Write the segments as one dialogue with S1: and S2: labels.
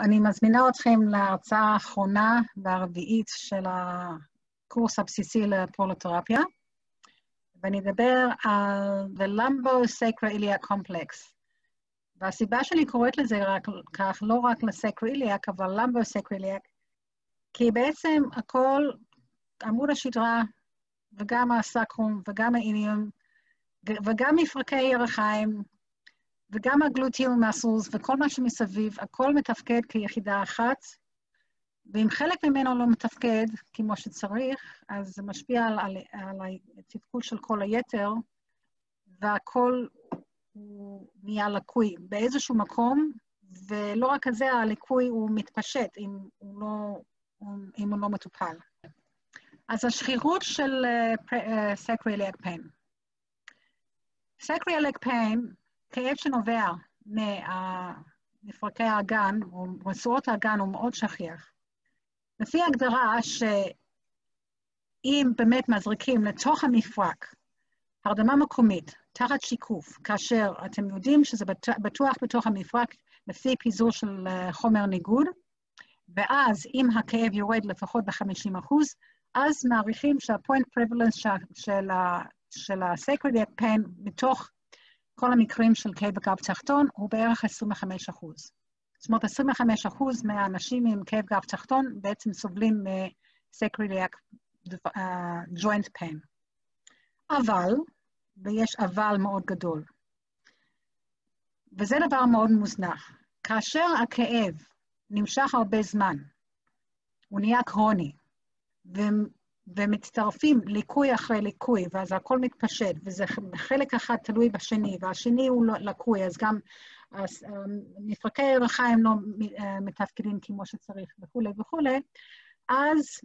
S1: אני מזמינה אתכם להרצאה האחרונה והרביעית של הקורס הבסיסי לפרולותרפיה, ואני אדבר על The Lumbo Sacroiliac Complex. והסיבה שאני קוראת לזה רק כך, לא רק לסקרויליאק, אבל למבו סקרויליאק, כי בעצם הכל, עמוד השדרה, וגם הסקרום, וגם האיניום, וגם מפרקי ירחיים, וגם הגלוטיום מסלס וכל מה שמסביב, הכל מתפקד כיחידה אחת, ואם חלק ממנו לא מתפקד כמו שצריך, אז זה משפיע על, על, על התפקוד של כל היתר, והכל הוא נהיה לקוי באיזשהו מקום, ולא רק זה, הליקוי הוא מתפשט אם הוא לא, אם הוא לא מטופל. אז השכיחות של סקריאליק פיין. סקריאליק פיין כאב שנובע ממפרקי האגן, או רצועות האגן, הוא מאוד שכיח. לפי הגדרה שאם באמת מזריקים לתוך המפרק הרדמה מקומית, תחת שיקוף, כאשר אתם יודעים שזה בטוח בתוך המפרק לפי פיזור של חומר ניגוד, ואז אם הכאב יורד לפחות ב-50%, אז מעריכים שה-point prevalence של, של ה-sacred pain מתוך כל המקרים של כאב בגב תחתון הוא בערך 25 אחוז. זאת אומרת, 25 אחוז מהאנשים עם כאב גב תחתון בעצם סובלים מ-sacroiliac joint pain. אבל, ויש אבל מאוד גדול, וזה דבר מאוד מוזנח, כאשר הכאב נמשך הרבה זמן, הוא נהיה קרוני, ומצטרפים ליקוי אחרי ליקוי, ואז הכל מתפשט, וזה חלק אחד תלוי בשני, והשני הוא לא לקוי, אז גם מפרקי ירחיים לא מתפקדים כמו שצריך וכולי וכולי, אז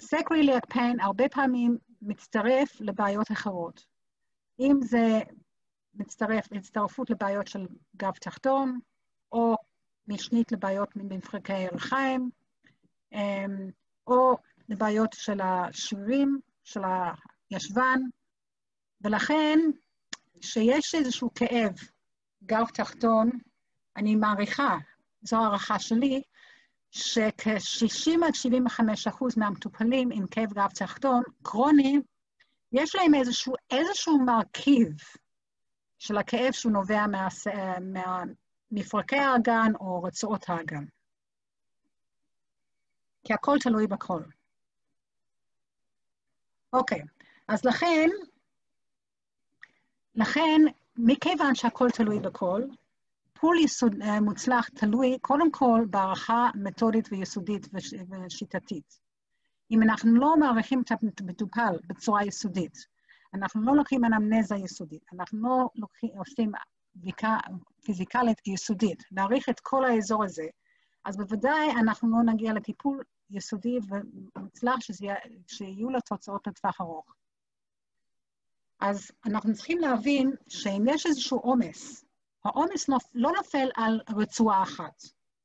S1: סקריליאק um, פיין הרבה פעמים מצטרף לבעיות אחרות. אם זה מצטרף, הצטרפות לבעיות של גב תחתון, או משנית לבעיות ממפרקי ירחיים, אמ, או לבעיות של השרירים, של הישבן, ולכן כשיש איזשהו כאב גב תחתון, אני מעריכה, זו הערכה שלי, שכ-60 עד 75 אחוז מהמטופלים עם כאב גב תחתון, קרוני, יש להם איזשהו, איזשהו מרכיב של הכאב שהוא נובע מה, האגן או רצועות האגן. כי הכל תלוי בכל. אוקיי, אז לכן, לכן, מכיוון שהכל תלוי בכל, פול יסוד, אה, מוצלח תלוי קודם כל בהערכה מתודית ויסודית וש, ושיטתית. אם אנחנו לא מעריכים את המטופל בצורה יסודית, אנחנו לא לוקחים אנמנזה יסודית, אנחנו לא לוקחים, עושים בדיקה פיזיקלית יסודית, להעריך את כל האזור הזה, אז בוודאי אנחנו לא נגיע לטיפול יסודי ומוצלח שיהיו לו תוצאות לטווח ארוך. אז אנחנו צריכים להבין שאם יש איזשהו עומס, העומס לא נופל על רצועה אחת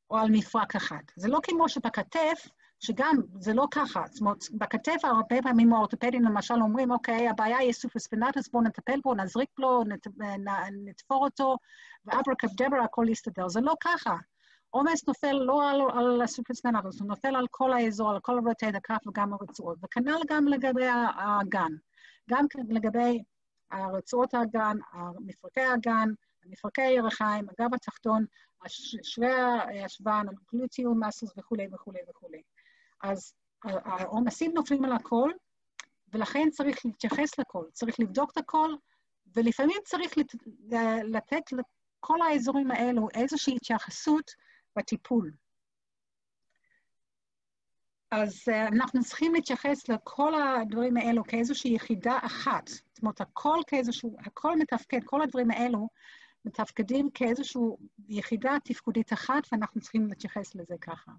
S1: או על מפרק אחד. זה לא כמו שבכתף, שגם זה לא ככה. זאת אומרת, בכתף הרבה פעמים האורתופדים למשל אומרים, אוקיי, הבעיה היא supraspinatus, בואו נטפל בו, נזריק לו, נת, נתפור אותו, ואברה קדברה, הכל יסתדר. זה לא ככה. עומס נופל לא על, על ה supraspinatus, הוא נופל על כל האזור, על כל חגורת הכתף וגם הרצועות. וכנ"ל גם לגבי האגן. גם לגבי רצועות האגן, מפרקי האגן, מפרקי הירחיים, הגב התחתון, שרי הישבן, הגלוטיום מסוס וכולי וכולי וכולי. אז העומסים נופלים על הכל, ולכן צריך להתייחס לכל, צריך לבדוק את הכל, ולפעמים צריך לתת לכל האזורים האלו איזושהי התייחסות בטיפול. אז אנחנו צריכים להתייחס לכל הדברים האלו כאיזושהי יחידה אחת. זאת אומרת, הכל כאיזשהו, הכל מתפקד, כל הדברים האלו מתפקדים כאיזושהי יחידה תפקודית אחת, ואנחנו צריכים להתייחס לזה ככה.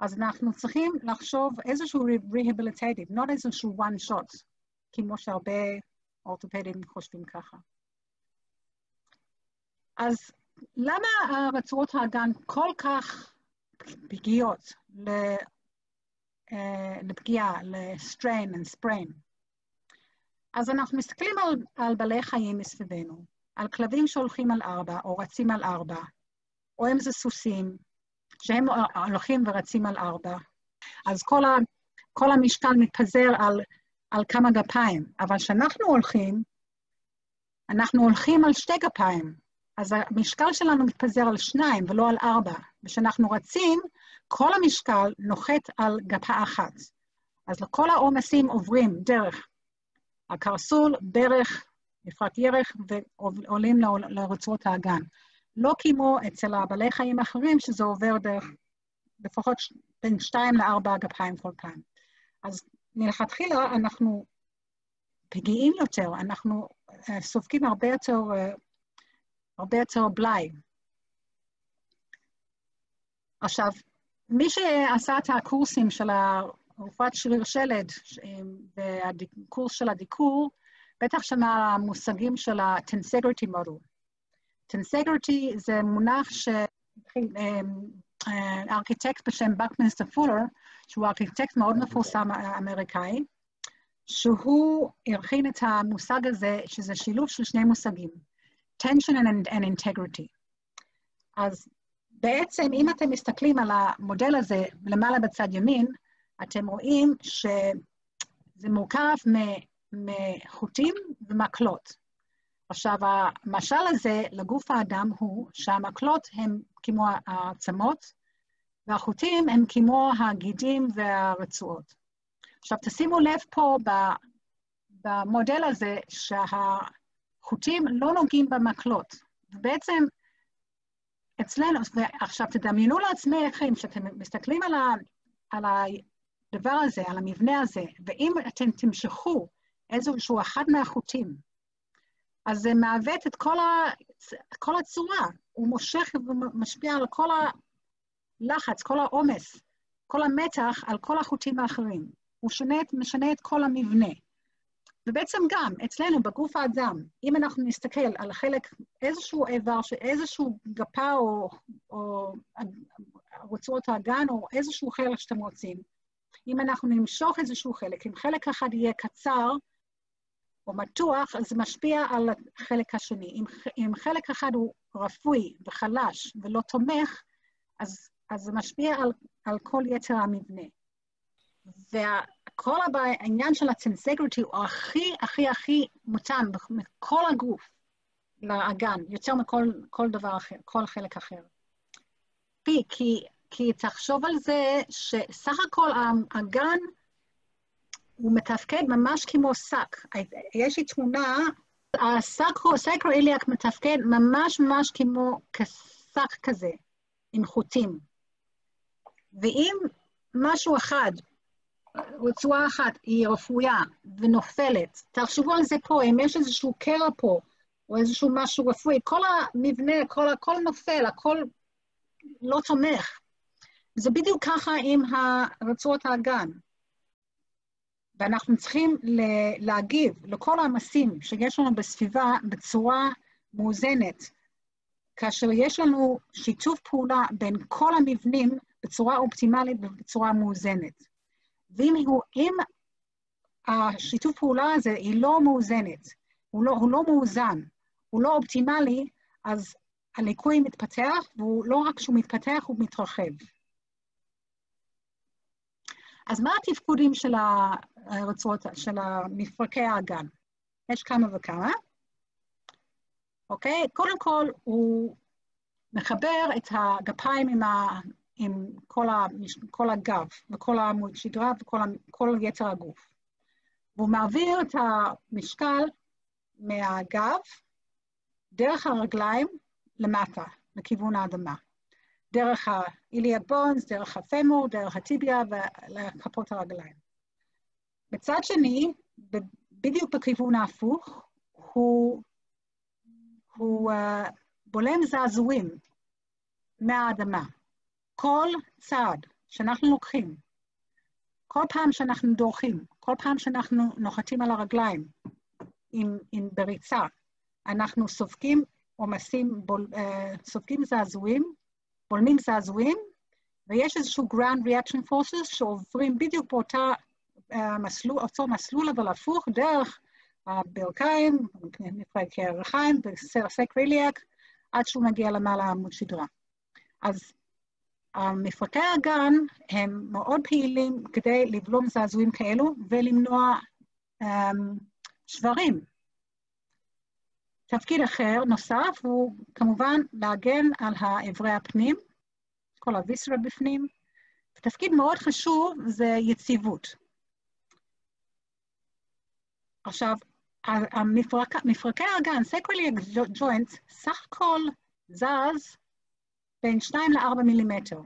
S1: אז אנחנו צריכים לחשוב איזשהו rehabilitative, not איזשהו one shot, כמו שהרבה אורתופדים חושבים ככה. אז למה רצועות האגן כל כך פגיעות לפגיעה, ל-strain and sprain? אז אנחנו מסתכלים על, על בעלי חיים מסביבנו, על כלבים שהולכים על ארבע או רצים על ארבע, או אם זה סוסים, שהם הולכים ורצים על ארבע. אז כל, ה, כל המשקל מתפזר על, על כמה גפיים, אבל כשאנחנו הולכים, אנחנו הולכים על שתי גפיים, אז המשקל שלנו מתפזר על שניים ולא על ארבע. וכשאנחנו רצים, כל המשקל נוחת על גפה אחת. אז כל העומסים עוברים דרך הקרסול, דרך מפרק ירך ועולים לרצועות האגן. לא כמו אצל הבעלי חיים האחרים, שזה עובר דרך לפחות בין שתיים לארבע גפיים כל פעם. אז מלכתחילה אנחנו פגיעים יותר, אנחנו uh, סופגים הרבה יותר, uh, הרבה יותר בלאי. עכשיו, מי שעשה את הקורסים של רפואת שריר שלד והקורס של הדיקור, בטח שמע המושגים של ה-tensegrity model. tensegrity זה מונח שארכיטקט בשם בקמינסטר פולר, שהוא ארכיטקט מאוד מפורסם אמריקאי, שהוא הרכין את המושג הזה, שזה שילוב של שני מושגים, tension and, and integrity. אז בעצם, אם אתם מסתכלים על המודל הזה למעלה בצד ימין, אתם רואים שזה מורכב מחוטים ומקלות. עכשיו, המשל הזה לגוף האדם הוא שהמקלות הם כמו העצמות, והחוטים הם כמו הגידים והרצועות. עכשיו, תשימו לב פה במודל הזה שהחוטים לא נוגעים במקלות. ובעצם אצלנו, עכשיו תדמיינו לעצמכם, כשאתם מסתכלים על, ה, על הדבר הזה, על המבנה הזה, ואם אתם תמשכו איזשהו אחד מהחוטים, אז זה מעוות את כל, ה, כל הצורה, הוא מושך ומשפיע על כל הלחץ, כל העומס, כל המתח על כל החוטים האחרים. הוא שונה, משנה את כל המבנה. ובעצם גם אצלנו בגוף האדם, אם אנחנו נסתכל על החלק, איזשהו איבר, איזשהו גפה או, או רצועות האגן או איזשהו חלק שאתם רוצים, אם אנחנו נמשוך איזשהו חלק, אם חלק אחד יהיה קצר או מתוח, אז זה משפיע על החלק השני. אם, אם חלק אחד הוא רפוי וחלש ולא תומך, אז, אז זה משפיע על, על כל יתר המבנה. וכל העניין של הטנסגריטי הוא הכי הכי הכי מותאם מכל הגוף לאגן, יותר מכל דבר אחר, כל חלק אחר. כי, כי כי תחשוב על זה שסך הכל הגן הוא מתפקד ממש כמו שק. יש לי תמונה, הסקרו-איליאק מתפקד ממש ממש כמו כשק כזה, עם חוטים. ואם משהו אחד, רצועה אחת היא רפויה ונופלת, תחשבו על זה פה, אם יש איזשהו קרע פה, או איזשהו משהו רפואי, כל המבנה, כל, הכל נופל, הכל לא תומך. זה בדיוק ככה עם רצועות האגן. ואנחנו צריכים להגיב לכל העמסים שיש לנו בסביבה בצורה מאוזנת. כאשר יש לנו שיתוף פעולה בין כל המבנים בצורה אופטימלית ובצורה מאוזנת. ואם הוא, אם השיתוף פעולה הזה היא לא מאוזנת, הוא לא, הוא לא מאוזן, הוא לא אופטימלי, אז הליקוי מתפתח, והוא לא רק שהוא מתפתח, הוא מתרחב. אז מה התפקודים של הרצועות, של מפרקי האגן? יש כמה וכמה. אוקיי? קודם כל, הוא מחבר את הגפיים עם, עם כל, ה, כל הגב וכל העמוד שדרה וכל יתר הגוף. והוא מעביר את המשקל מהגב דרך הרגליים למטה, לכיוון האדמה. דרך האיליאק בונס, דרך הפמור, דרך הטיביה ולכפות הרגליים. בצד שני, בדיוק בכיוון ההפוך, הוא, הוא uh, בולם זעזועים מהאדמה. כל צעד שאנחנו לוקחים, כל פעם שאנחנו דורכים, כל פעם שאנחנו נוחתים על הרגליים עם, עם בריצה, אנחנו סופגים עומסים, uh, סופגים זעזועים בולמים זעזועים, ויש איזשהו ground reaction forces שעוברים בדיוק באותה uh, מסלול, אותו מסלול אבל הפוך, דרך הברכיים, נקרא כירכיים, וסרסק ריליאק, עד שהוא מגיע למעלה עמוד שדרה. אז מפרקי האגן הם מאוד פעילים כדי לבלום זעזועים כאלו ולמנוע um, שברים. תפקיד אחר נוסף הוא כמובן להגן על האיברי הפנים, כל הוויסרה בפנים. תפקיד מאוד חשוב זה יציבות. עכשיו, המפרק, מפרקי האגן, סקרליאק ג'וינט, סך הכל זז בין 2 ל-4 מילימטר,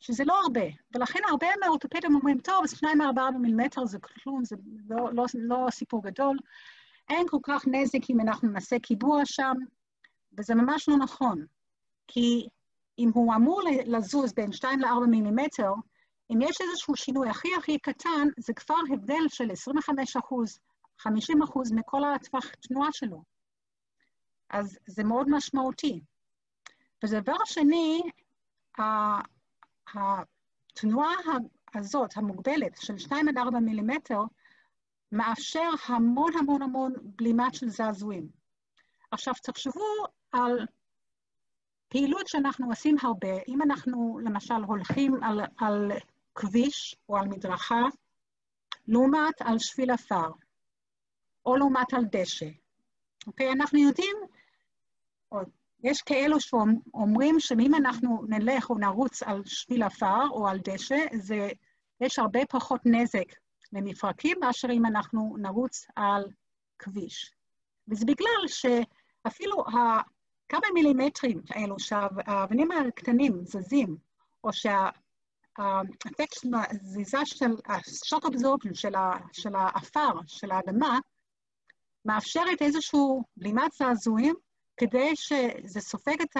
S1: שזה לא הרבה, ולכן הרבה מהאורתופדים אומרים, טוב, 2 ל-4 מילימטר זה כלום, זה לא, לא, לא סיפור גדול, אין כל כך נזק אם אנחנו נעשה קיבוע שם, וזה ממש לא נכון, כי אם הוא אמור לזוז בין 2 ל-4 מילימטר, אם יש איזשהו שינוי הכי הכי קטן, זה כבר הבדל של 25 אחוז, 50 אחוז מכל הטווח תנועה שלו. אז זה מאוד משמעותי. ודבר שני, התנועה הזאת, המוגבלת, של 2 עד 4 מילימטר, מאפשר המון המון המון בלימת של זעזועים. עכשיו, תחשבו על פעילות שאנחנו עושים הרבה, אם אנחנו למשל הולכים על, על כביש או על מדרכה, לעומת על שביל עפר, או לעומת על דשא. אוקיי? אנחנו יודעים, או יש כאלו שאומרים שאם אנחנו נלך או נרוץ על שביל עפר או על דשא, זה, יש הרבה פחות נזק למפרקים מאשר אם אנחנו נרוץ על כביש. וזה בגלל שאפילו כמה מילימטרים האלו שהאבנים הקטנים זזים, או שהאפקט של הזיזה של השוק אבזורפן של העפר, של האדמה, מאפשרת איזושהי בלימת זעזועים כדי שזה סופג את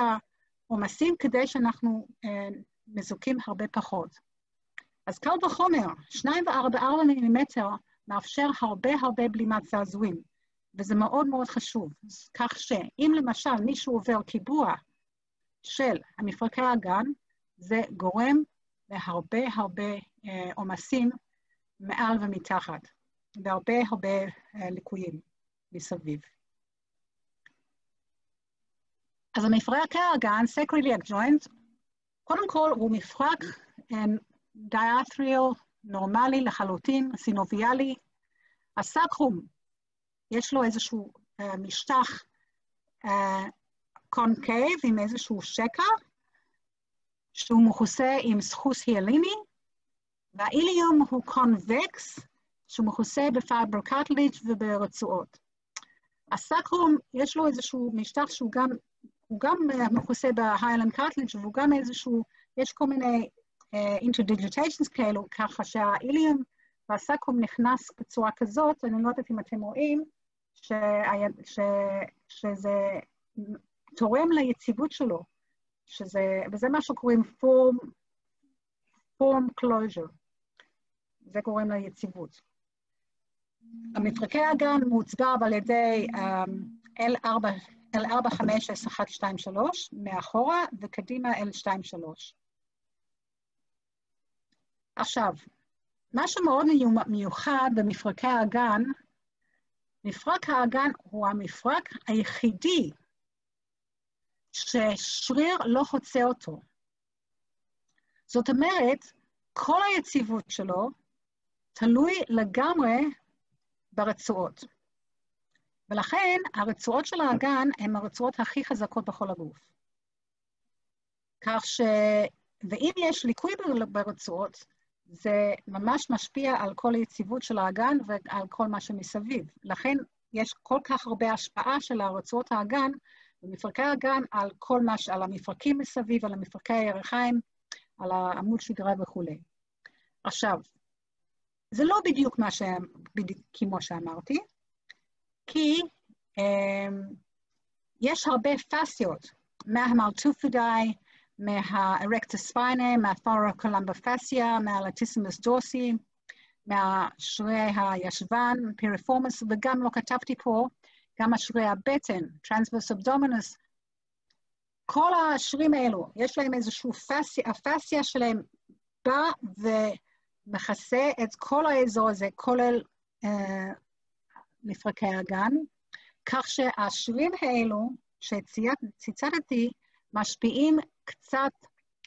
S1: העומסים כדי שאנחנו אה, מזוכים הרבה פחות. אז קל וחומר, שניים וארבע מילימטר מאפשר הרבה הרבה בלימת זעזועים. וזה מאוד מאוד חשוב. כך שאם למשל מישהו עובר קיבוע של המפרקי האגן, זה גורם להרבה הרבה אה, עומסים מעל ומתחת, והרבה הרבה אה, ליקויים מסביב. אז המפרק האגן, סקריליאק ג'וינט, קודם כל הוא מפרק דיאטריאל נורמלי לחלוטין, סינוביאלי. ה sacrum יש לו איזשהו uh, משטח concave uh, עם איזשהו שקע, שהוא מכוסה עם סחוס היאליני, וה ilium הוא convex, שהוא מכוסה ב fibrocartilage וברצועות. ה sacrum, יש לו איזשהו משטח שהוא גם, הוא גם uh, מכוסה ב hyaline cartilage והוא גם איזשהו, יש כל מיני uh, כאלו, ככה שהאיליום והסקרום נכנס בצורה כזאת, אני לא יודעת אם אתם רואים, ש... ש... שזה תורם ליציבות שלו, שזה, וזה מה שקוראים form, form closure, זה גורם ליציבות. המפרקי האגן מעוצבב על ידי um, L4, L45S123 מאחורה וקדימה L23. עכשיו, מה שמאוד מיוחד במפרקי האגן מפרק האגן הוא המפרק היחידי ששריר לא חוצה אותו. זאת אומרת, כל היציבות שלו תלוי לגמרי ברצועות. ולכן הרצועות של האגן הן הרצועות הכי חזקות בכל הגוף. כך ש... ואם יש ליקוי ברצועות, זה ממש משפיע על כל היציבות של האגן ועל כל מה שמסביב. לכן יש כל כך הרבה השפעה של רצועות האגן ומפרקי האגן על כל מה, על המפרקים מסביב, על המפרקי הירכיים, על העמוד שדרה וכולי. עכשיו, זה לא בדיוק מה ש... בדיוק כמו שאמרתי, כי אה, יש הרבה פסיות מהמלטופידאי, מהארקטוס ספיינה, מהת'ורוקולמבופסיה, מהלטיסימוס דורסי, מהשרירי הישבן, פירפורמוס, וגם לא כתבתי פה, גם השרירי הבטן, טרנסברס אבדומינוס, כל השרירים האלו, יש להם איזושהי פסיה, הפסיה שלהם בא ומכסה את כל האזור הזה, כולל אה, מפרקי הגן, כך שהשרירים האלו שציטטתי משפיעים קצת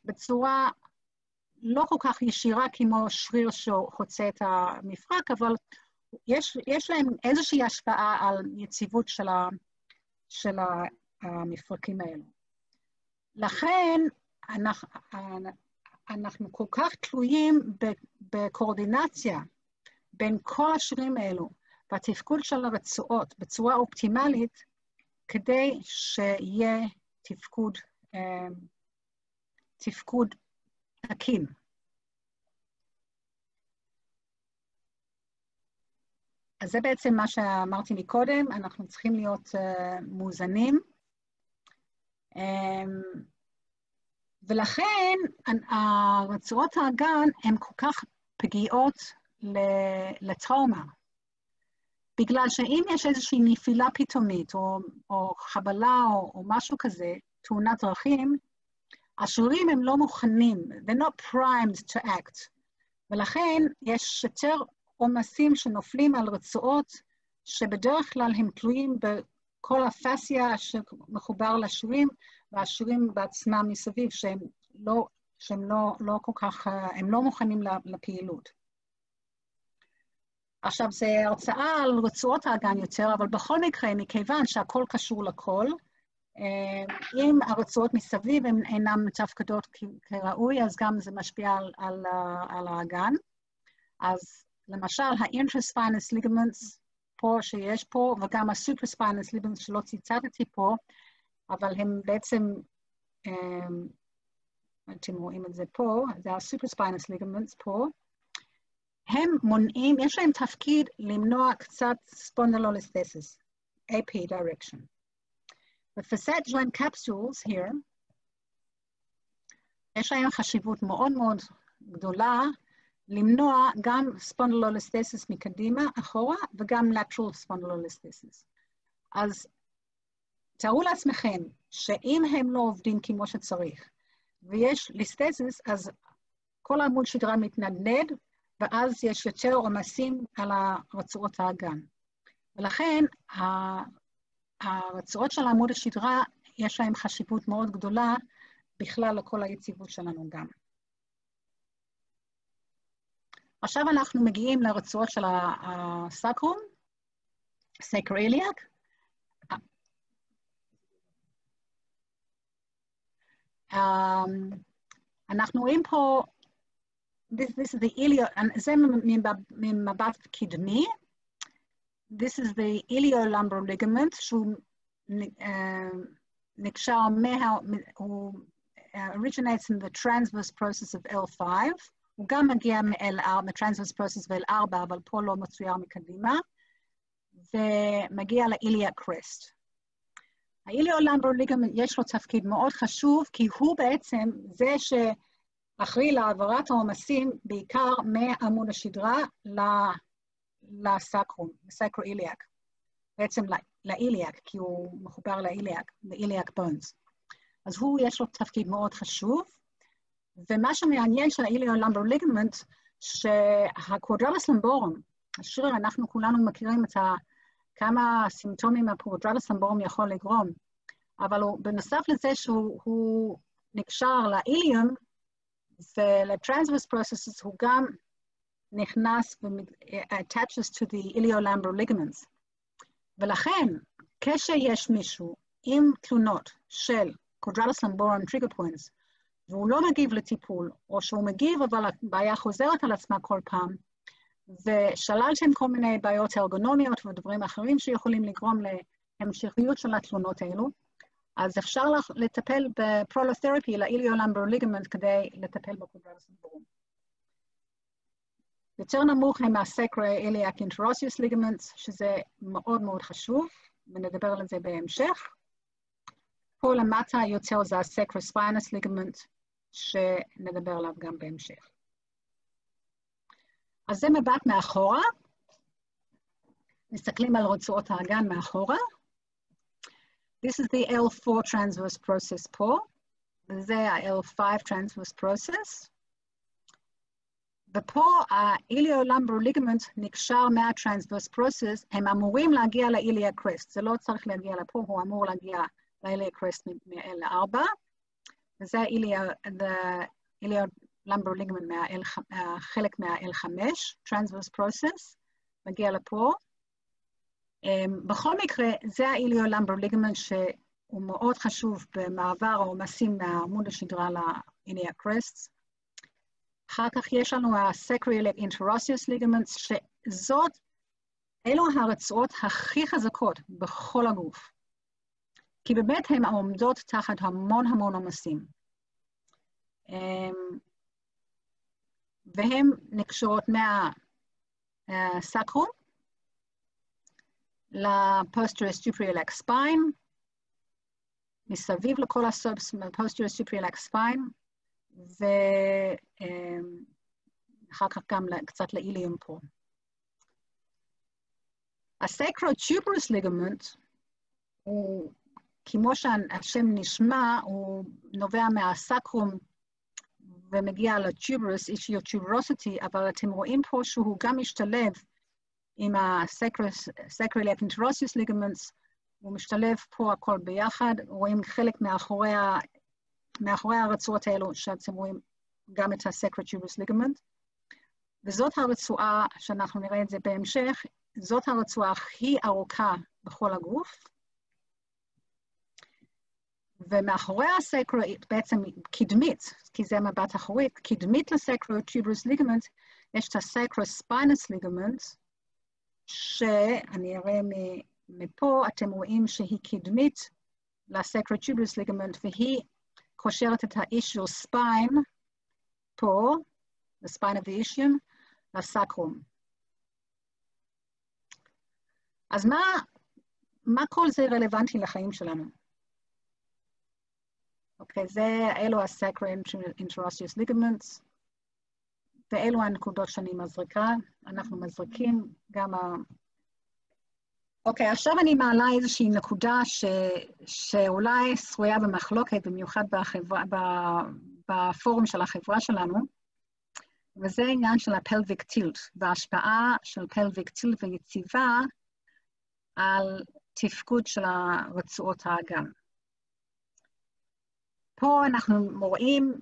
S1: בצורה לא כל כך ישירה כמו שריר שחוצה את המפרק, אבל יש, יש להם איזושהי השפעה על יציבות של, ה, של המפרקים האלו. לכן אנחנו, אנחנו כל כך תלויים בקואורדינציה בין כל השרירים האלו והתפקוד של הרצועות בצורה אופטימלית, כדי שיהיה תפקוד, אה, תפקוד תקין. אז זה בעצם מה שאמרתי מקודם, אנחנו צריכים להיות uh, מאוזנים. Um, ולכן רצועות האגן הן כל כך פגיעות לטראומה. בגלל שאם יש איזושהי נפילה פתאומית, או, או חבלה, או, או משהו כזה, תאונת דרכים, השרירים הם לא מוכנים, they're not primed to act. ולכן יש יותר עומסים שנופלים על רצועות שבדרך כלל הם תלויים בכל הפסיה שמחובר לשרירים, והשרירים בעצמם מסביב, שהם לא, שהם לא, לא כל כך, הם לא מוכנים לפעילות. עכשיו, זו הרצאה על רצועות האגן יותר, אבל בכל מקרה, מכיוון שהכל קשור לכל, אה, אם הרצועות מסביב הן אינן מתפקדות כראוי, אז גם זה משפיע על, על, על האגן. אז למשל, ה-intraspinous ligaments פה שיש פה, וגם ה-supraspinous ligaments שלא ציטטתי פה, אבל הם בעצם, אה, אתם רואים את זה פה, זה ה-supraspinous ligaments פה, הם מונעים, יש להם תפקיד למנוע קצת ספונדלוליסטסיס, AP direction. ו-facet joint capsules here, יש להם חשיבות מאוד מאוד גדולה למנוע גם spondylolisthesis מקדימה, אחורה, וגם lateral spondylolisthesis. אז תארו לעצמכם שאם הם לא עובדים כמו שצריך, ויש listhesis, אז כל עמוד שדרה מתנדנד, ואז יש יותר עומסים על הרצועות האגן. ולכן הרצועות של עמוד השדרה, יש להן חשיבות מאוד גדולה בכלל לכל היציבות שלנו גם. עכשיו אנחנו מגיעים לרצועות של הסקרום, סקרליאק. אנחנו רואים פה this, this is the ilio, זה ממבט קדמי, this is the iliolumbar ligament, שהוא נקשר מה... הוא originates in the transverse process of L5, הוא גם מגיע מ-L4, מ-transverse process ב-L4, אבל פה לא מצויר מקדימה, ומגיע לאיליאק קרסט. האיליולמבר ליגמנט יש לו תפקיד מאוד חשוב, כי הוא בעצם זה ש... אחראי להעברת העומסים בעיקר מעמוד השדרה ל sacrum, ל sacroiliac, בעצם ל iliac, כי הוא מחובר ל iliac, ל iliac bones. אז הוא, יש לו תפקיד מאוד חשוב, ומה שמעניין של ה iliolumbar ligament, שה quadratus lumborum, השריר, אנחנו כולנו מכירים את ה... כמה סימפטומים ה quadratus lumborum יכול לגרום, אבל הוא, בנוסף לזה שהוא נקשר ל ilium, ול-transverse processes הוא גם נכנס ו-attaches to the iliolambar ligaments. ולכן, כשיש מישהו עם תלונות של quadratus lumborum trigger points, והוא לא מגיב לטיפול, או שהוא מגיב אבל הבעיה חוזרת על עצמה כל פעם, ושללתם כל מיני בעיות ארגונומיות ודברים אחרים שיכולים לגרום להמשכיות של התלונות האלו, אז אפשר לטפל ב prolotherapy ל iliolumbar ligament כדי לטפל ב quadratus lumborum. יותר נמוך הם ה sacroiliac interosseous ligament, שזה מאוד מאוד חשוב, ונדבר על זה בהמשך. פה למטה יותר זה ה sacrospinous ligament, שנדבר עליו גם בהמשך. אז זה מבט מאחורה. מסתכלים על רצועות האגן מאחורה. This is the L4 transverse process פה, וזה ה-L5 transverse process. ופה ה-iliolumbar ligament נקשר מה-transverse process, הם אמורים להגיע ל-iliac crest, זה לא צריך להגיע לפה, הוא אמור להגיע ל-iliac crest מ-L4, וזה איליו lumbar ligament, חלק מה-L5, transverse process, מגיע לפה. Um, בכל מקרה, זה האיליו lumbar ligament שהוא מאוד חשוב במעבר העומסים מהעמוד השדרה crests. אחר כך יש לנו ה-sacroiliac interosseous ligaments, שזאת, אלו הרצועות הכי חזקות בכל הגוף. כי באמת הן עומדות תחת המון המון עומסים. Um, והן נקשרות מהסקרום ל-posterior superior spine, מסביב לכל ה-posterior superior spine, ואחר כך גם קצת לאיליום פה. הסקרו-טוברוס ליגמנט הוא, כמו שהשם נשמע, הוא נובע מהסקרום ומגיע לטוברוס, אישיוטוברוסיטי, אבל אתם רואים פה שהוא גם משתלב עם ה-sacroiliac ligaments, הוא משתלב פה הכל ביחד, רואים חלק מאחורי, ה... מאחורי הרצועות האלו, שאתם רואים גם את ה-sacrotuberous ligament, וזאת הרצועה, שאנחנו נראה את זה בהמשך, זאת הרצועה הכי ארוכה בכל הגוף, ומאחורי ה sacro, בעצם קדמית, כי זה מבט אחורית, קדמית ל sacrotuberous ligament, יש את ה sacrospinous ligament, שאני אראה מפה, אתם רואים שהיא קדמית ל sacrotuberous ligament, והיא קושרת את ה ischial spine, פה, the spine of the לסקרום. אז מה, מה כל זה רלוונטי לחיים שלנו? אוקיי, זה, אלו ה-sacro-interosseous ligaments, ואלו הנקודות שאני מזריקה. אנחנו מזריקים גם ה... אוקיי, עכשיו אני מעלה איזושהי נקודה ש... שאולי שרויה במחלוקת, במיוחד בחברה. בפורום של החברה שלנו, וזה עניין של הפלוויק טילט, וההשפעה של פלוויק טילט ויציבה על תפקוד של רצועות האגן. פה אנחנו רואים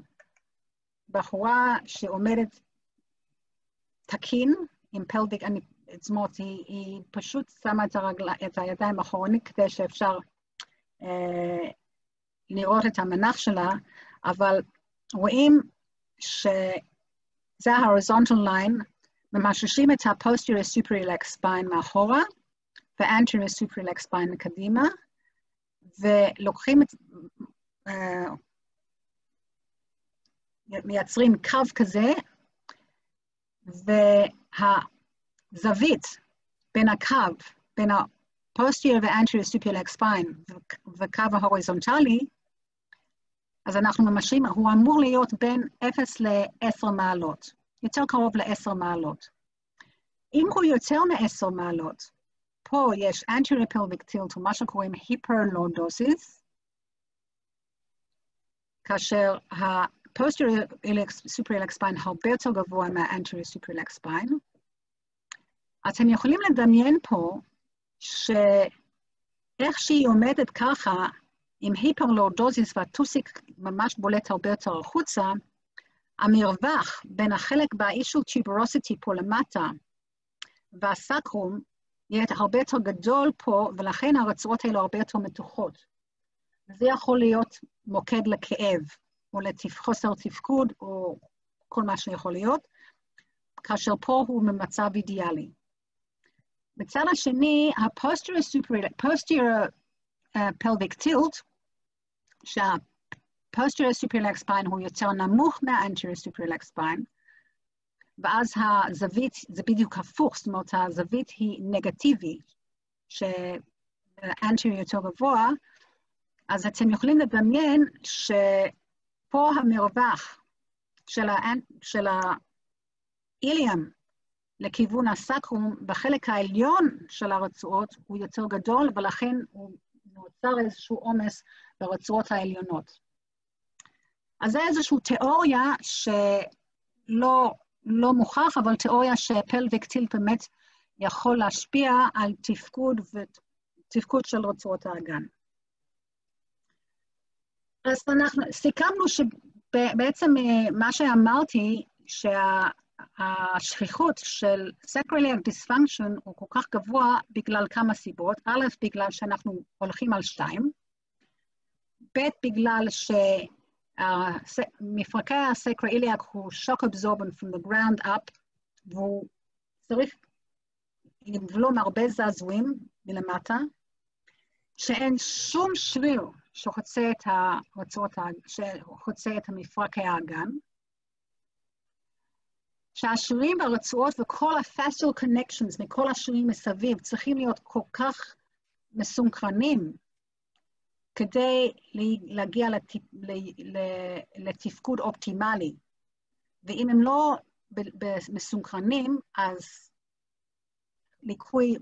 S1: בחורה שעומדת תקין, עם פלוויק, אני, אומרת, היא, היא פשוט שמה את, הרגל, את הידיים אחורנית כדי שאפשר אה, לראות את המנח שלה, אבל רואים שזה ה-horizontal line, ממששים את ה-posterior superior spine מאחורה, ו-anterior superior spine קדימה, ולוקחים את... Uh, מייצרים קו כזה, והזווית בין הקו, בין ה-posterior ו-anterior superior spine וקו ההוריזונטלי, אז אנחנו ממשרים, הוא אמור להיות בין 0 ל-10 מעלות, יותר קרוב ל-10 מעלות. אם הוא יותר מ-10 מעלות, פה יש anterior pelvic tilt, מה שקוראים היפרלורדוסיס, כאשר posterior iliac superior spine הרבה יותר גבוה מה-anterior superior spine. אתם יכולים לדמיין פה שאיך שהיא עומדת ככה, עם היפרלורדוזיס והטוסיק ממש בולט הרבה יותר החוצה, המרווח בין החלק באישו טיברוסיטי פה למטה והסקרום יהיה הרבה יותר גדול פה, ולכן הרצועות האלו הרבה יותר מתוחות. זה יכול להיות מוקד לכאב. או לחוסר תפקוד, או כל מה שיכול להיות, כאשר פה הוא במצב אידיאלי. בצד השני, ה-posterior uh, pelvic tilt, שה-posterior superior spine הוא יותר נמוך מה-anterior superior spine, ואז הזווית, זה בדיוק הפוך, זאת אומרת, הזווית היא נגטיבית, ש-anterior יותר גבוה, אז אתם יכולים לדמיין ש... פה המרווח של, הא... של האיליאם לכיוון הסקרום, בחלק העליון של הרצועות הוא יותר גדול, ולכן הוא נוצר איזשהו עומס ברצועות העליונות. אז זה איזושהי תיאוריה שלא לא מוכח, אבל תיאוריה שפלוויק טיל באמת יכול להשפיע על תפקוד ותפקוד של רצועות האגן. אז אנחנו סיכמנו שבעצם אה, מה שאמרתי, שהשכיחות של sacroiliac dysfunction הוא כל כך גבוה בגלל כמה סיבות. א', בגלל שאנחנו הולכים על שתיים, ב', בגלל שמפרקי ה sacroiliac הוא shock absorbent from the ground up, והוא צריך לבלום הרבה זעזועים מלמטה, שאין שום שריר שחוצה את הרצועות, שחוצה את המפרקי האגן, שהשרירים והרצועות וכל ה-facial connections מכל השרירים מסביב צריכים להיות כל כך מסונכרנים כדי להגיע לתפקוד אופטימלי. ואם הם לא מסונכרנים, אז ליקוי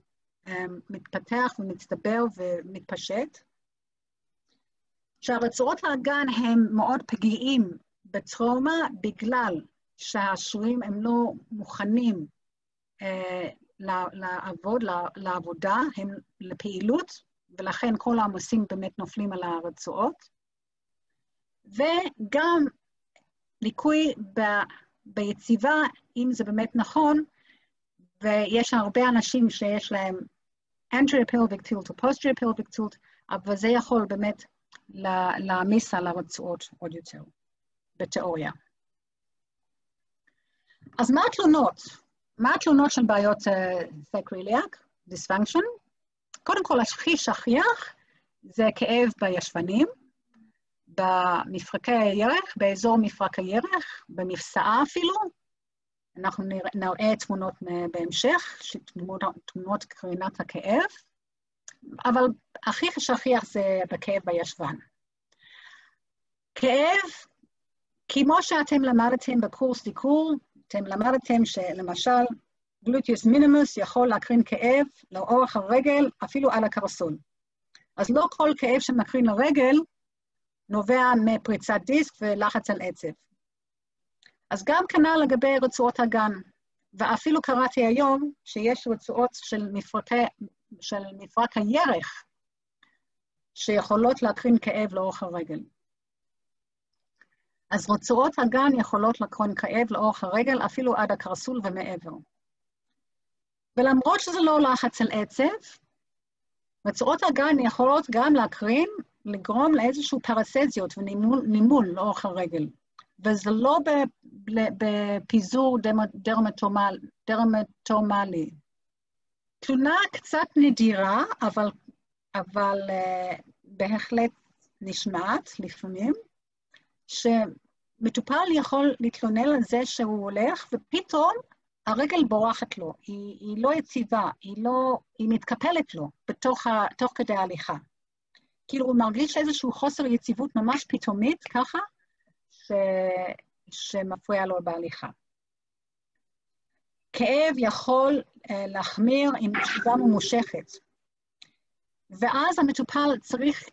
S1: מתפתח ומצטבר ומתפשט. שהרצועות האגן הם מאוד פגיעים בטראומה בגלל שהשרירים הם לא מוכנים אה, לעבוד, לעבודה, הם לפעילות, ולכן כל העמוסים באמת נופלים על הרצועות. וגם ליקוי ב, ביציבה, אם זה באמת נכון, ויש הרבה אנשים שיש להם anterior pelvic tilt או posterior pelvic tilt, אבל זה יכול באמת להעמיס על הרצועות עוד יותר, בתיאוריה. אז מה התלונות? מה התלונות של בעיות סקריליאק, uh, דיספונקשן? קודם כל, הכי שכיח זה כאב בישבנים, במפרקי הירך, באזור מפרק הירך, במפסעה אפילו, אנחנו נראה תמונות בהמשך, תמונות, תמונות קרינת הכאב, אבל הכי שכיח זה בכאב בישבן. כאב, כמו שאתם למדתם בקורס דיקור, אתם למדתם שלמשל גלוטיוס מינימוס יכול להקרין כאב לאורך הרגל, אפילו על הקרסול. אז לא כל כאב שמקרין לרגל נובע מפריצת דיסק ולחץ על עצב. אז גם כנ"ל לגבי רצועות הגן. ואפילו קראתי היום שיש רצועות של, מפרקי, של מפרק הירך שיכולות להקרין כאב לאורך הרגל. אז רצועות הגן יכולות להקרין כאב לאורך הרגל, אפילו עד הקרסול ומעבר. ולמרות שזה לא לחץ על עצב, רצועות הגן יכולות גם להקרין, לגרום לאיזשהו פרסזיות ונימול לאורך הרגל. וזה לא בפיזור דרמטומל, דרמטומלי. תלונה קצת נדירה, אבל, אבל uh, בהחלט נשמעת לפעמים, שמטופל יכול להתלונן על זה שהוא הולך, ופתאום הרגל בורחת לו, היא, היא לא יציבה, היא, לא, היא מתקפלת לו בתוך ה, תוך כדי ההליכה. כאילו הוא מרגיש איזשהו חוסר יציבות ממש פתאומית, ככה, ש... שמפריע לו בהליכה. כאב יכול uh, להחמיר עם ישיבה ממושכת, ואז המטופל צריך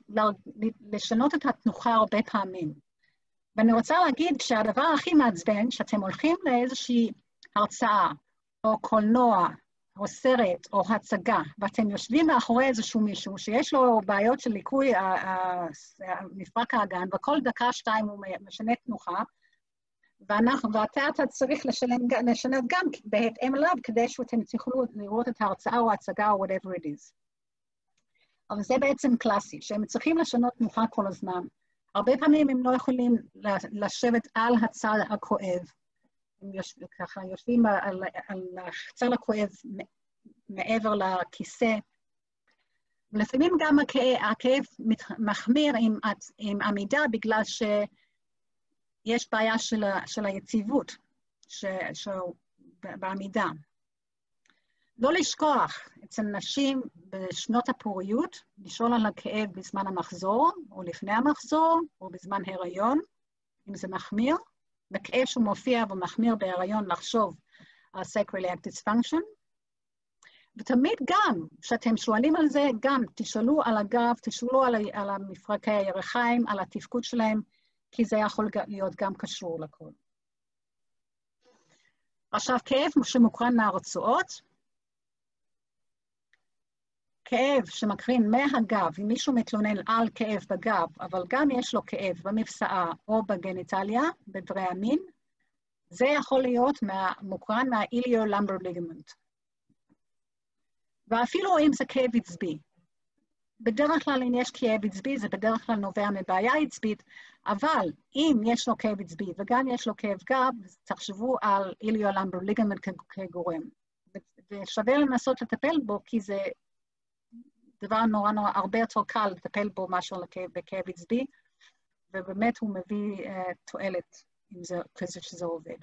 S1: לשנות את התנוחה הרבה פעמים. ואני רוצה להגיד שהדבר הכי מעצבן, שאתם הולכים לאיזושהי הרצאה, או קולנוע, או סרט, או הצגה, ואתם יושבים מאחורי איזשהו מישהו שיש לו בעיות של ליקוי מפרק האגן, וכל דקה-שתיים הוא משנה תנוחה, ואנחנו, ואתה אתה צריך לשלם, לשנות גם בהתאם אליו, כדי שאתם תוכלו לראות את ההרצאה או ההצגה או whatever it is. אבל זה בעצם קלאסי, שהם צריכים לשנות תנוחה כל הזמן. הרבה פעמים הם לא יכולים לשבת על הצד הכואב. הם יוש, ככה יושבים על, על הצד הכואב מעבר לכיסא. ולפעמים גם הכאב, הכאב מחמיר עם, עם עמידה בגלל שיש בעיה של, של היציבות ש, של, בעמידה. לא לשכוח, אצל נשים בשנות הפוריות, לשאול על הכאב בזמן המחזור, או לפני המחזור, או בזמן הריון, אם זה מחמיר, וכאב שהוא מופיע ומחמיר בהריון לחשוב על sacroiliac dysfunction. ותמיד גם, כשאתם שואלים על זה, גם תשאלו על הגב, תשאלו על, על המפרקי הירכיים, על התפקוד שלהם, כי זה יכול להיות גם קשור לכל. עכשיו, כאב שמוקרן מהרצועות, כאב שמקרין מהגב, אם מישהו מתלונן על כאב בגב, אבל גם יש לו כאב במפסעה או בגניטליה, בדרי המין, זה יכול להיות מה, מוקרן מהאיליו-למבר ליגמנט. ואפילו אם זה כאב עצבי. בדרך כלל אם יש כאב עצבי, זה בדרך כלל נובע מבעיה עצבית, אבל אם יש לו כאב עצבי וגם יש לו כאב גב, תחשבו על איליו-למבר ליגמנט כגורם. ושווה לנסות לטפל בו, כי זה דבר נורא נורא, הרבה יותר קל לטפל בו מאשר בכאב עצבי, ובאמת הוא מביא uh, תועלת אם זה כזה שזה עובד.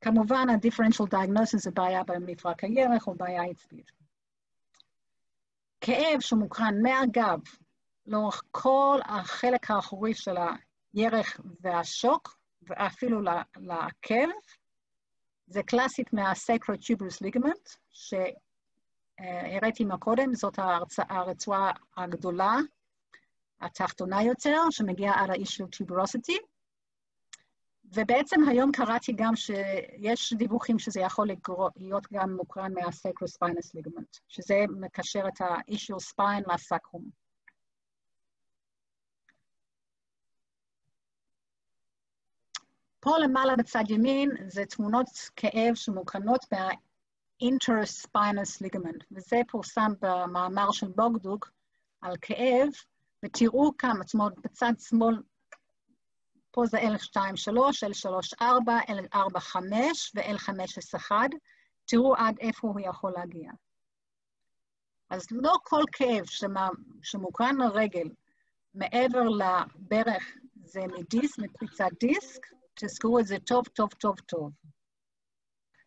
S1: כמובן, ה-differential diagnosis זה בעיה במפרק הירך או בעיה עצבית. כאב שמוקרן מהגב לאורך כל החלק האחורי של הירך והשוק, ואפילו לעקב, זה קלאסית מה-sacrotuberous ligament, שהראיתי מקודם, זאת הרצועה הגדולה, התחתונה יותר, שמגיעה עד האיש של tuberosity. ובעצם היום קראתי גם שיש דיווחים שזה יכול להיות גם מוקרן מה-sacrospinous ligament, שזה מקשר את ה-issue spine לסקרום. פה למעלה בצד ימין זה תמונות כאב שמוקרנות מה-interspinous ligament, וזה פורסם במאמר של בוגדוק על כאב, ותראו כמה, זאת אומרת, בצד שמאל, פה זה L23, L34, L45 ו-L5S1, תראו עד איפה הוא יכול להגיע. אז לא כל כאב שמוקרן לרגל מעבר לברך זה מדיסק, מפריצת דיסק, תזכרו את זה טוב, טוב, טוב, טוב.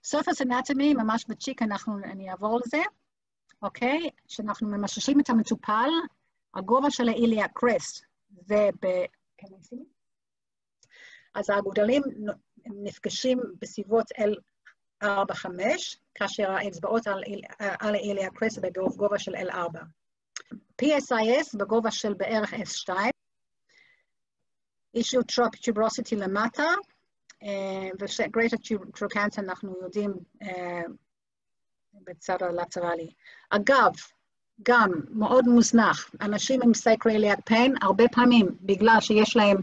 S1: סופוס אנטומי, ממש בצ'יק, אנחנו, אני אעבור לזה, אוקיי? שאנחנו ממששים את המטופל, הגובה של האיליה קרסט זה ב... אז האגודלים נפגשים בסביבות L4-5, כאשר האצבעות על, על האיליה קרסט בגובה של L4. PSIS בגובה של בערך S2, אישיוטרופ tuberosity למטה, ו-greater trochanter אנחנו יודעים בצד הלטרלי. אגב, גם מאוד מוזנח, אנשים עם sacroiliac pain, הרבה פעמים בגלל שיש להם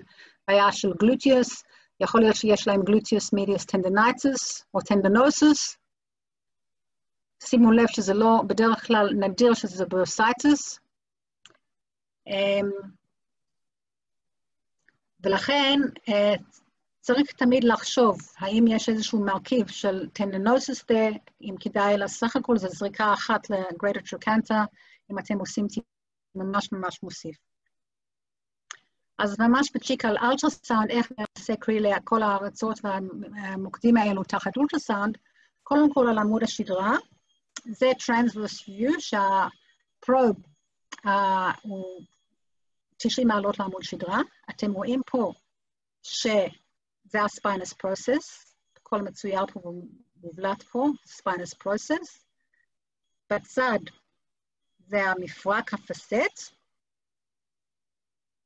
S1: בעיה של gluteus, יכול להיות שיש להם gluteus medius tendinitis או tendinosis. שימו לב שזה לא, בדרך כלל נדיר שזה bursitis. ולכן צריך תמיד לחשוב האם יש איזשהו מרכיב של tendinosis דה, אם כדאי לסך הכל זו זריקה אחת לגרייטר טרוקנטה, אם אתם עושים ממש ממש מוסיף. אז ממש בצ'יק על אולטרסאונד, איך נעשה קריאה כל הארצות והמוקדים האלו תחת אולטרסאונד, קודם כל על עמוד השדרה, זה טרנסברס view, שהפרוב uh, הוא 90 מעלות לעמוד שדרה. אתם רואים פה שזה ה-spinous process, הכל מצויר פה ומובלט פה, spinous process. בצד זה המפרק הפסט,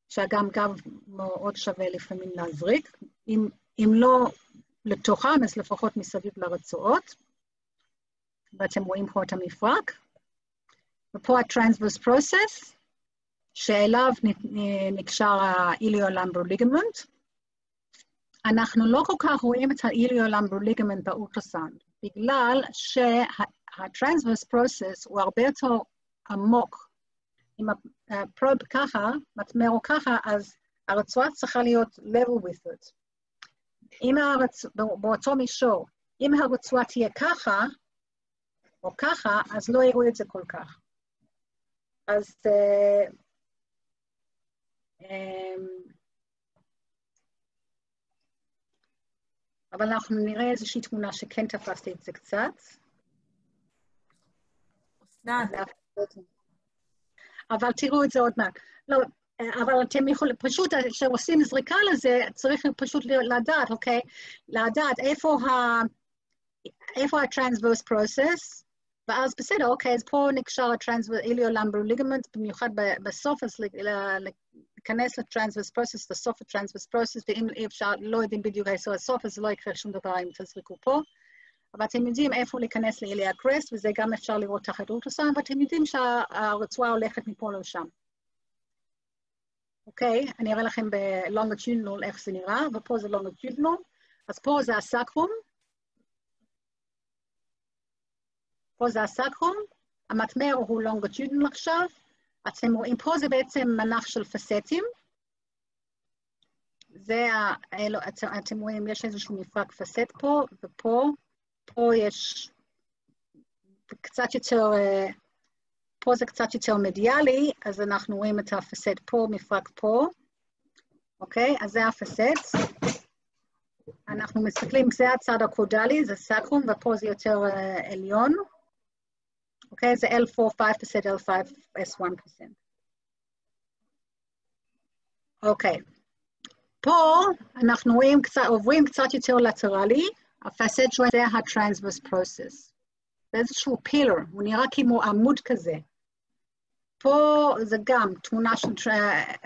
S1: שגם גב מאוד שווה לפעמים להזריק, אם, אם לא לתוכם, אז לפחות מסביב לרצועות. ואתם רואים פה את המפרק. ופה ה-transverse process, שאליו נקשר האיליו-למבר ליגמנט. אנחנו לא כל כך רואים את האיליו-למבר ליגמנט באולטרסאונד, בגלל שה-transverse process הוא הרבה יותר עמוק. אם הפרוב ככה, מטמר ככה, אז הרצועה צריכה להיות level with it. אם הרצ... באותו מישור, אם הרצועה תהיה ככה, או ככה, אז לא יראו את זה כל כך. אז uh, אמ, אבל אנחנו נראה איזושהי תמונה שכן תפסתי את זה קצת.
S2: אסנת.
S1: אבל תראו את זה עוד מעט. לא, אבל אתם יכולים, פשוט כשעושים זריקה לזה, צריך פשוט לדעת, אוקיי? לדעת איפה ה... איפה ה-transverse process, ואז בסדר, אוקיי, אז פה נקשר ה-transverse iliolumbar ligament, במיוחד בסוף, אז להיכנס ל transverse process, לסוף ה transverse process, ואם אי אפשר, לא יודעים בדיוק איפה הסוף, אז לא יקרה שום דבר אם תזריקו פה. אבל אתם יודעים איפה להיכנס ל iliac crest, וזה גם אפשר לראות תחת אולטרסאונד, ואתם יודעים שהרצועה הולכת מפה לשם. אוקיי? אני אראה לכם ב longitudinal איך זה נראה, ופה זה longitudinal. אז פה זה הסקרום. פה זה הסקרום, המטמר הוא לונגטיודנול עכשיו. אתם רואים, פה זה בעצם מנח של פסטים. זה, אלו, אתם רואים, יש איזשהו מפרק פסט פה, ופה, פה יש קצת יותר, אה, פה זה קצת יותר מדיאלי, אז אנחנו רואים את הפסט פה, מפרק פה, אוקיי? אז זה הפסט. אנחנו מסתכלים, זה הצד הקודלי, זה סקרום, ופה זה יותר uh, עליון. אוקיי? זה L4, 5%, L5, S1%. אוקיי. פה אנחנו רואים קצת, עוברים קצת יותר לטרלי, הפסט שוין זה הטרנסברס פרוסס. זה איזשהו פילר, הוא נראה כמו עמוד כזה. פה זה גם תמונה של,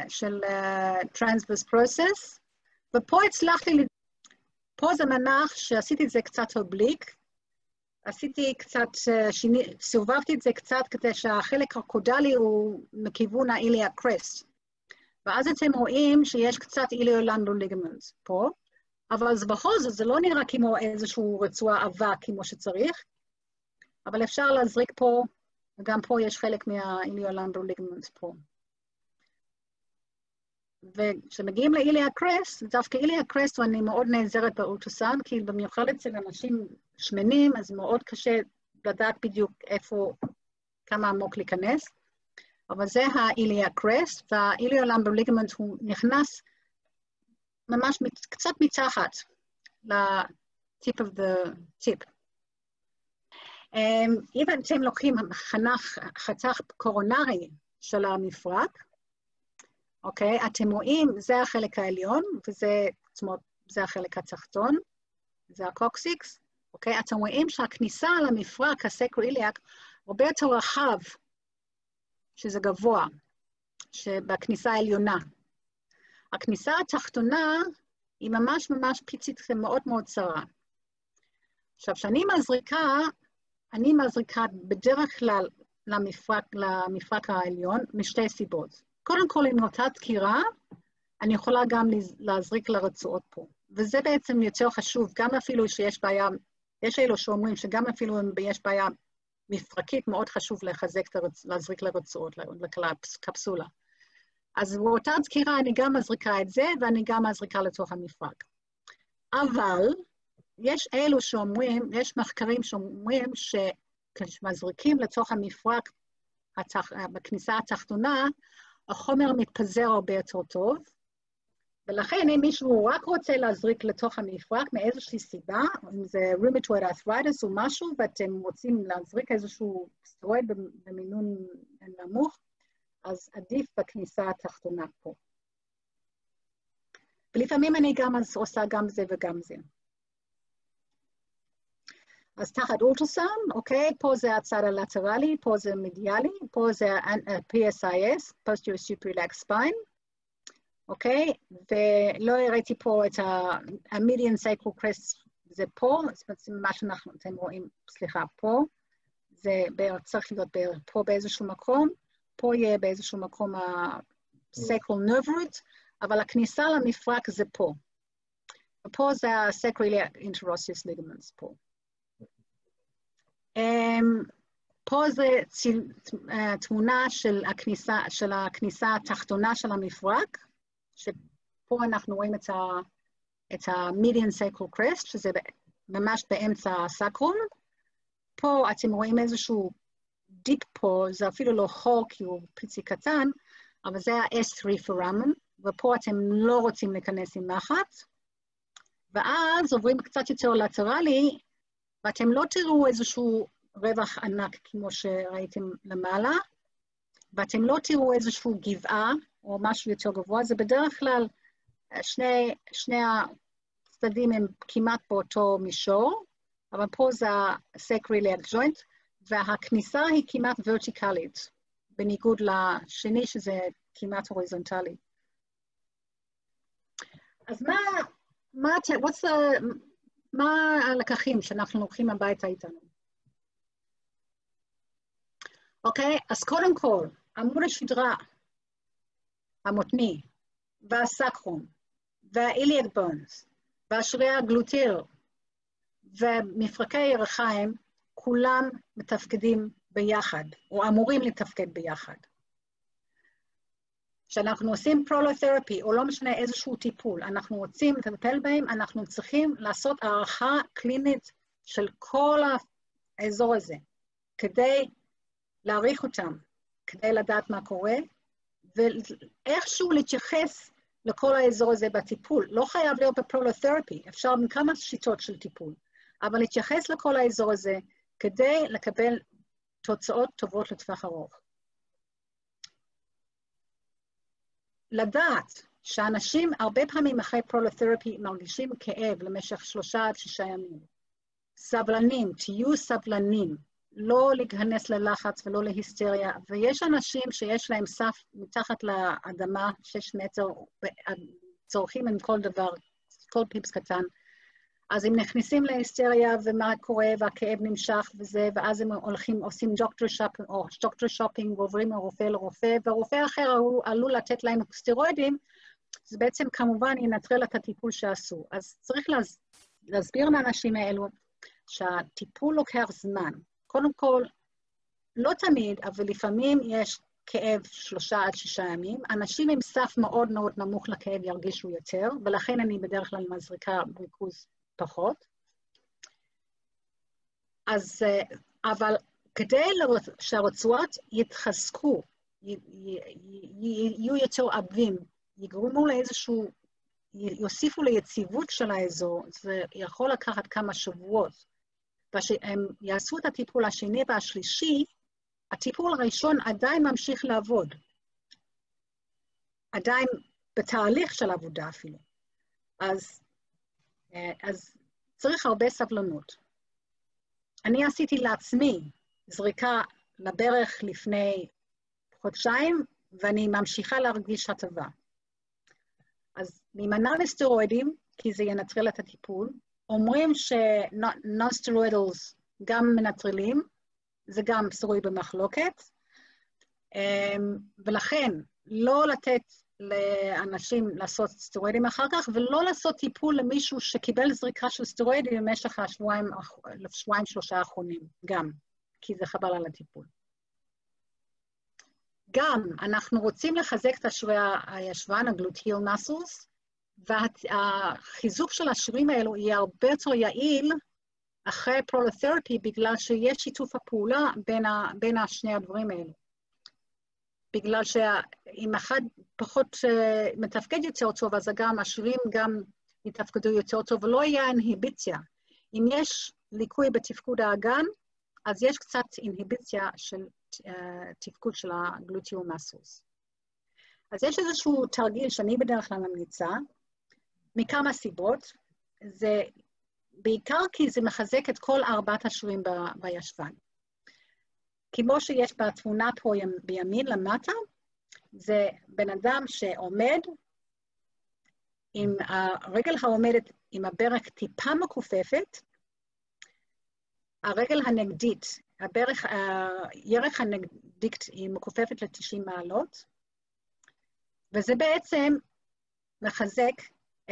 S1: של uh, transverse process, ופה הצלחתי, פה זה מנח שעשיתי את זה קצת oblique, עשיתי קצת, אה, שיני, סובבתי את זה קצת כדי שהחלק הקודלי הוא מכיוון ה iliac crest. ואז אתם רואים שיש קצת iliolumbar ligament פה, אבל בכל זאת, זה לא נראה כמו איזושהי רצועה עבה כמו שצריך, אבל אפשר להזריק פה, וגם פה יש חלק מהאיליולנדו ליגמנט פה. וכשמגיעים לאיליה קרסט, דווקא איליה קרסט אני מאוד נעזרת באולטרסאונד, כי במיוחד אצל אנשים שמנים, אז מאוד קשה לדעת בדיוק איפה, כמה עמוק להיכנס. אבל זה האיליה קרסט, והאיליה למבר ליגמנט הוא נכנס ממש קצת מתחת ל-tip of the tip. Um, אם אתם לוקחים חנך, חתך קורונרי של המפרק, אוקיי? אתם רואים, זה החלק העליון, וזה, זאת אומרת, זה החלק התחתון, זה הקוקסיקס, אוקיי? אתם רואים שהכניסה למפרק הסקרו-איליאק הרבה יותר רחב, שזה גבוה, שבכניסה העליונה. הכניסה התחתונה היא ממש ממש פיצית מאוד מאוד צרה. עכשיו, כשאני מזריקה, אני מזריקה בדרך כלל למפרק, למפרק העליון משתי סיבות. קודם כל, עם אותה דקירה, אני יכולה גם להזריק לרצועות פה. וזה בעצם יותר חשוב, גם אפילו שיש בעיה, יש אלו שאומרים שגם אפילו אם יש בעיה מפרקית, מאוד חשוב לחזק, הרצ... להזריק לרצועות, לקפסולה. אז באותה דקירה אני גם מזריקה את זה, ואני גם מזריקה לתוך המפרק. אבל יש אלו שאומרים, יש מחקרים שאומרים שכשמזריקים לתוך המפרק התח... בכניסה התחתונה, החומר מתפזר הרבה יותר טוב, ולכן אם מישהו רק רוצה להזריק לתוך המפרק מאיזושהי סיבה, אם זה רימטואד את'רייטס או משהו, ואתם רוצים להזריק איזשהו סטרואיד במינון נמוך, אז עדיף בכניסה התחתונה פה. ולפעמים אני גם עושה גם זה וגם זה. אז תחת אולטרסאונד, אוקיי? פה זה הצד הלטרלי, פה זה מדיאלי, פה זה PSIS, posterior superior spine, אוקיי? ולא הראיתי פה את ה-median sacral crest, זה פה, זאת אומרת, מה שאנחנו, אתם רואים, סליחה, פה, זה צריך להיות פה באיזשהו מקום, פה יהיה באיזשהו מקום ה-sacral nerve אבל הכניסה למפרק זה פה. ופה זה ה-sacral interosseous ligaments פה. Um, פה זה uh, תמונה של הכניסה, של הכניסה התחתונה של המפרק, שפה אנחנו רואים את ה-median sacral crest, שזה ממש באמצע הסקרום. פה אתם רואים איזשהו דיפ פה, זה אפילו לא חור כי הוא פיצי קטן, אבל זה ה-S3 פורמון, ופה אתם לא רוצים להיכנס עם מחט. ואז עוברים קצת יותר לטרלי, ואתם לא תראו איזשהו רווח ענק כמו שראיתם למעלה, ואתם לא תראו איזושהי גבעה או משהו יותר גבוה, זה בדרך כלל שני, שני הצדדים הם כמעט באותו מישור, אבל פה זה ה-sacroiliac joint, והכניסה היא כמעט ורטיקלית, בניגוד לשני שזה כמעט הוריזונטלי. אז מה, מה, what's the, מה הלקחים שאנחנו לוקחים הביתה איתנו? אוקיי? אז קודם כל, עמוד השדרה המותני והסקרום והאיליאק בונס והשרירי הגלוטיר ומפרקי ירחיים, כולם מתפקדים ביחד, או אמורים לתפקד ביחד. כשאנחנו עושים פרולותרפי, או לא משנה איזשהו טיפול, אנחנו רוצים לטפל בהם, אנחנו צריכים לעשות הערכה קלינית של כל האזור הזה, כדי להעריך אותם, כדי לדעת מה קורה, ואיכשהו להתייחס לכל האזור הזה בטיפול. לא חייב להיות בפרולותרפי, אפשר עם כמה שיטות של טיפול, אבל להתייחס לכל האזור הזה כדי לקבל תוצאות טובות לטווח ארוך. לדעת שאנשים הרבה פעמים אחרי פרולותרפי מרגישים כאב למשך שלושה עד שישה ימים. סבלניים, תהיו סבלניים, לא להיכנס ללחץ ולא להיסטריה, ויש אנשים שיש להם סף מתחת לאדמה, שש מטר, צורחים עם כל דבר, כל פיפס קטן, אז הם נכנסים להיסטריה ומה קורה והכאב נמשך וזה, ואז הם הולכים, עושים doctor shopping, או doctor shopping ועוברים מרופא לרופא, והרופא אחר עלול לתת להם סטרואידים, זה בעצם כמובן ינטרל את הטיפול שעשו. אז צריך להס, להסביר לאנשים האלו שהטיפול לוקח זמן. קודם כל, לא תמיד, אבל לפעמים יש כאב שלושה עד שישה ימים. אנשים עם סף מאוד מאוד נמוך לכאב ירגישו יותר, ולכן אני בדרך כלל מזריקה ריכוז פחות. אז, אה, אבל כדי שהרצועות יתחזקו, יהיו יותר עבים, יגרמו לאיזשהו, יוסיפו ליציבות של האזור, זה יכול לקחת כמה שבועות. ושהם יעשו את הטיפול השני והשלישי, הטיפול הראשון עדיין ממשיך לעבוד. עדיין בתהליך של עבודה אפילו. אז אז צריך הרבה סבלנות. אני עשיתי לעצמי זריקה לברך לפני חודשיים, ואני ממשיכה להרגיש הטבה. אז להימנע מסטרואידים, כי זה ינטרל את הטיפול. אומרים ש-non-steroidals גם מנטרלים, זה גם סרוי במחלוקת, ולכן לא לתת לאנשים לעשות סטרואידים אחר כך, ולא לעשות טיפול למישהו שקיבל זריקה של סטרואידים במשך השבועיים, שבועיים שלושה האחרונים, גם, כי זה חבל על הטיפול. גם, אנחנו רוצים לחזק את השרירי הישבן, הגלוטיל מסוס, והחיזוק של השרירים האלו יהיה הרבה יותר יעיל אחרי פרולותרפי, בגלל שיש שיתוף הפעולה בין, ה, בין השני הדברים האלו. בגלל שאם אחד פחות uh, מתפקד יותר טוב, אז גם השרירים גם יתפקדו יותר טוב, ולא יהיה אינהיביציה. אם יש ליקוי בתפקוד האגן, אז יש קצת אינהיביציה של uh, תפקוד של הגלוטיומסוס. אז יש איזשהו תרגיל שאני בדרך כלל ממליצה, מכמה סיבות. זה בעיקר כי זה מחזק את כל ארבעת השרירים בישבן. כמו שיש בתמונה פה בימין למטה, זה בן אדם שעומד עם הרגל העומדת עם הברך טיפה מכופפת, הרגל הנגדית, הברך, הירך הנגדית היא מכופפת ל-90 מעלות, וזה בעצם מחזק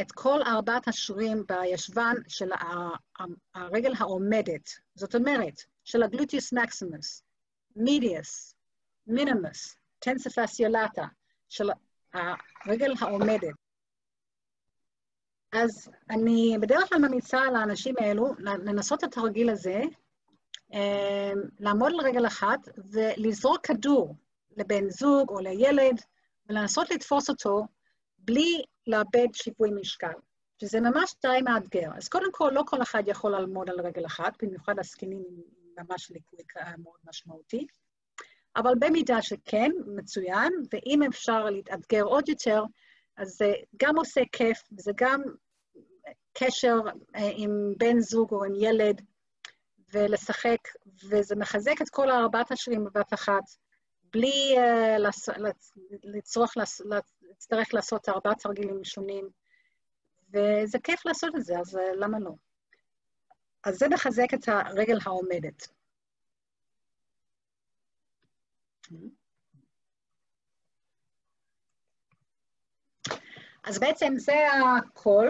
S1: את כל ארבעת השרירים בישבן של הרגל העומדת, זאת אומרת, של הגלוטיוס מקסימוס, מידיוס, מינימוס, טנסה פסיולטה, של הרגל העומדת. אז אני בדרך כלל ממליצה לאנשים האלו לנסות את התרגיל הזה, אמ, לעמוד על רגל אחת ולזרוק כדור לבן זוג או לילד, ולנסות לתפוס אותו בלי לאבד שיווי משקל, שזה ממש די מאתגר. אז קודם כל, לא כל אחד יכול לעמוד על רגל אחת, במיוחד הזקנים ממש ליקוי מאוד משמעותי. אבל במידה שכן, מצוין, ואם אפשר להתאתגר עוד יותר, אז זה גם עושה כיף, וזה גם קשר אה, עם בן זוג או עם ילד, ולשחק, וזה מחזק את כל ארבעת השרירים בבת אחת, בלי uh, לצורך, להצטרך לעשות ארבעה תרגילים שונים, וזה כיף לעשות את זה, אז uh, למה לא? אז זה מחזק את הרגל העומדת. אז בעצם זה הכל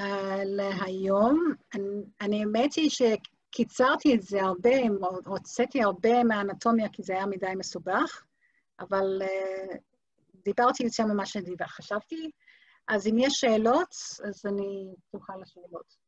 S1: uh, להיום. אני, אני האמת היא שקיצרתי את זה הרבה, הוצאתי הרבה מהאנטומיה כי זה היה מדי מסובך, אבל uh, דיברתי יותר ממה שחשבתי. אז אם יש שאלות, אז אני פתוחה לשאלות.